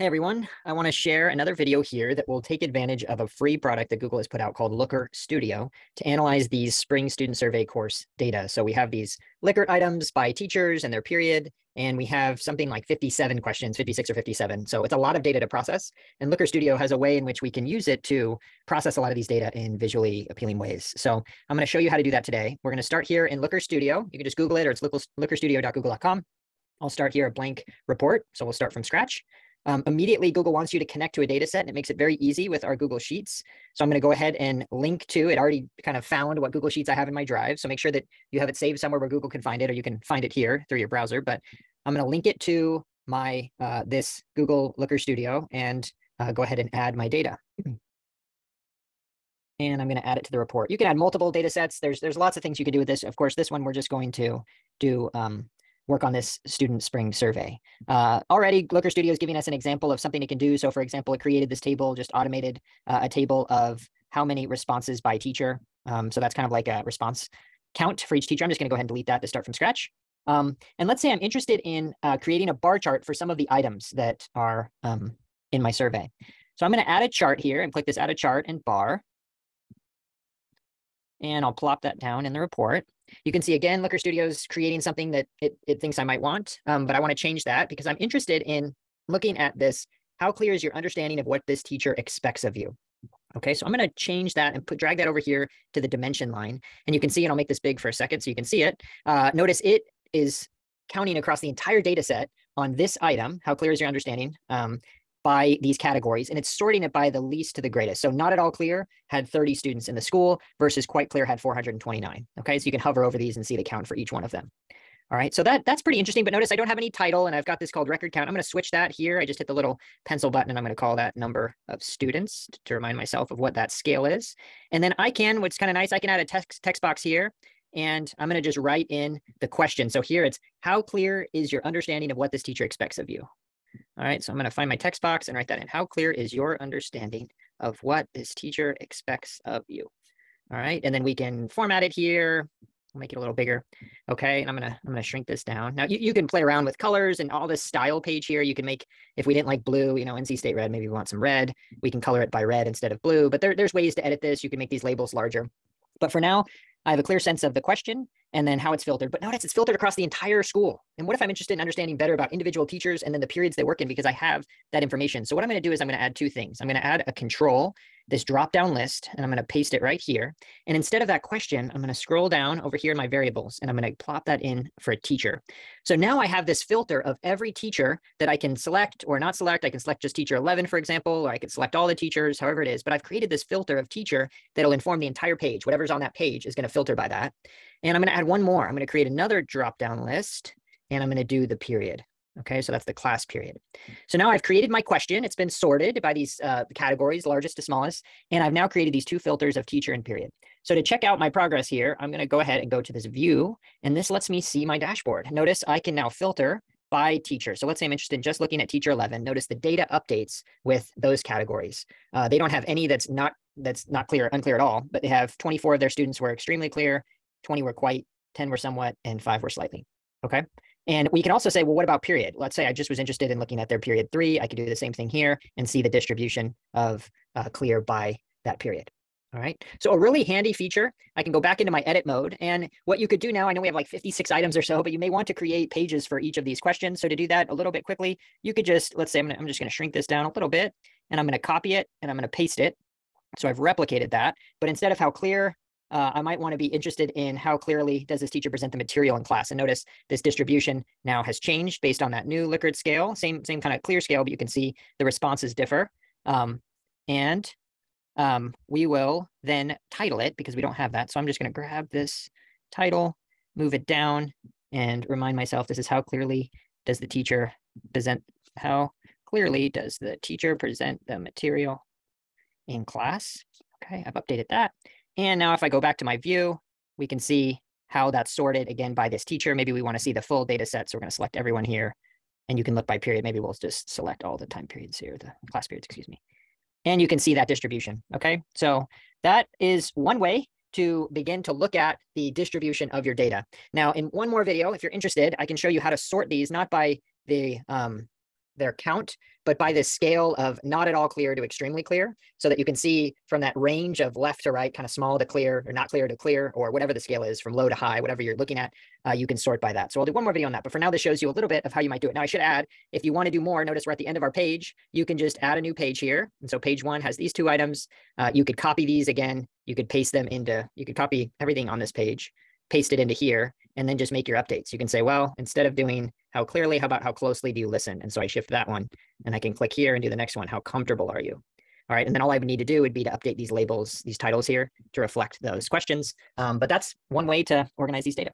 Hey everyone, I want to share another video here that will take advantage of a free product that Google has put out called Looker Studio to analyze these spring student survey course data. So we have these Likert items by teachers and their period, and we have something like 57 questions, 56 or 57. So it's a lot of data to process. And Looker Studio has a way in which we can use it to process a lot of these data in visually appealing ways. So I'm going to show you how to do that today. We're going to start here in Looker Studio. You can just Google it or it's lookerstudio.google.com. I'll start here a blank report. So we'll start from scratch. Um, immediately, Google wants you to connect to a data set and it makes it very easy with our Google Sheets. So I'm going to go ahead and link to it. Already kind of found what Google Sheets I have in my drive. So make sure that you have it saved somewhere where Google can find it, or you can find it here through your browser. But I'm going to link it to my uh, this Google Looker Studio and uh, go ahead and add my data. And I'm going to add it to the report. You can add multiple data sets. There's there's lots of things you can do with this. Of course, this one we're just going to do um, work on this student spring survey. Uh, already, Looker Studio is giving us an example of something it can do. So for example, it created this table, just automated uh, a table of how many responses by teacher. Um, so that's kind of like a response count for each teacher. I'm just gonna go ahead and delete that to start from scratch. Um, and let's say I'm interested in uh, creating a bar chart for some of the items that are um, in my survey. So I'm gonna add a chart here and click this add a chart and bar. And I'll plop that down in the report. You can see again, Looker Studios creating something that it, it thinks I might want, um, but I want to change that because I'm interested in looking at this. How clear is your understanding of what this teacher expects of you? Okay, so I'm going to change that and put drag that over here to the dimension line. And you can see, and I'll make this big for a second so you can see it. Uh, notice it is counting across the entire data set on this item. How clear is your understanding? Um, by these categories and it's sorting it by the least to the greatest. So not at all clear had 30 students in the school versus quite clear had 429. Okay, so you can hover over these and see the count for each one of them. All right, so that that's pretty interesting, but notice I don't have any title and I've got this called record count. I'm gonna switch that here. I just hit the little pencil button and I'm gonna call that number of students to remind myself of what that scale is. And then I can, what's kind of nice, I can add a text, text box here and I'm gonna just write in the question. So here it's, how clear is your understanding of what this teacher expects of you? All right, so I'm going to find my text box and write that in. How clear is your understanding of what this teacher expects of you? All right, and then we can format it here. I'll make it a little bigger. Okay, and I'm gonna I'm gonna shrink this down. Now you, you can play around with colors and all this style page here. You can make if we didn't like blue, you know, NC State red, maybe we want some red. We can color it by red instead of blue. But there, there's ways to edit this. You can make these labels larger. But for now, I have a clear sense of the question and then how it's filtered. But notice it's filtered across the entire school. And what if I'm interested in understanding better about individual teachers and then the periods they work in because I have that information? So what I'm going to do is I'm going to add two things. I'm going to add a control, this drop down list, and I'm going to paste it right here. And instead of that question, I'm going to scroll down over here in my variables and I'm going to plop that in for a teacher. So now I have this filter of every teacher that I can select or not select. I can select just teacher 11, for example, or I can select all the teachers, however it is. But I've created this filter of teacher that'll inform the entire page. Whatever's on that page is going to filter by that. And I'm going to add one more. I'm going to create another drop down list and I'm going to do the period. Okay, so that's the class period. So now I've created my question. It's been sorted by these uh, categories, largest to smallest, and I've now created these two filters of teacher and period. So to check out my progress here, I'm going to go ahead and go to this view, and this lets me see my dashboard. Notice I can now filter by teacher. So let's say I'm interested in just looking at teacher 11. Notice the data updates with those categories. Uh, they don't have any that's not that's not clear, unclear at all, but they have 24 of their students were extremely clear, 20 were quite, 10 were somewhat, and five were slightly. Okay. And we can also say, well, what about period? Let's say I just was interested in looking at their period three. I could do the same thing here and see the distribution of uh, clear by that period. All right. So a really handy feature, I can go back into my edit mode. And what you could do now, I know we have like 56 items or so, but you may want to create pages for each of these questions. So to do that a little bit quickly, you could just, let's say I'm, gonna, I'm just going to shrink this down a little bit and I'm going to copy it and I'm going to paste it. So I've replicated that, but instead of how clear uh, I might want to be interested in how clearly does this teacher present the material in class. And notice this distribution now has changed based on that new Likert scale, same, same kind of clear scale, but you can see the responses differ. Um, and um, we will then title it because we don't have that. So I'm just going to grab this title, move it down, and remind myself this is how clearly does the teacher present, how clearly does the teacher present the material in class. Okay, I've updated that. And now if I go back to my view, we can see how that's sorted again by this teacher. Maybe we want to see the full data set. So we're going to select everyone here and you can look by period. Maybe we'll just select all the time periods here, the class periods, excuse me. And you can see that distribution. Okay. So that is one way to begin to look at the distribution of your data. Now in one more video, if you're interested, I can show you how to sort these, not by the um, their count, but by this scale of not at all clear to extremely clear, so that you can see from that range of left to right, kind of small to clear, or not clear to clear, or whatever the scale is from low to high, whatever you're looking at, uh, you can sort by that. So I'll do one more video on that. But for now, this shows you a little bit of how you might do it. Now I should add, if you want to do more, notice we're at the end of our page, you can just add a new page here. And so page one has these two items. Uh, you could copy these again. You could paste them into, you could copy everything on this page, paste it into here, and then just make your updates. You can say, well, instead of doing how clearly, how about how closely do you listen? And so I shift that one and I can click here and do the next one. How comfortable are you? All right. And then all I would need to do would be to update these labels, these titles here to reflect those questions. Um, but that's one way to organize these data.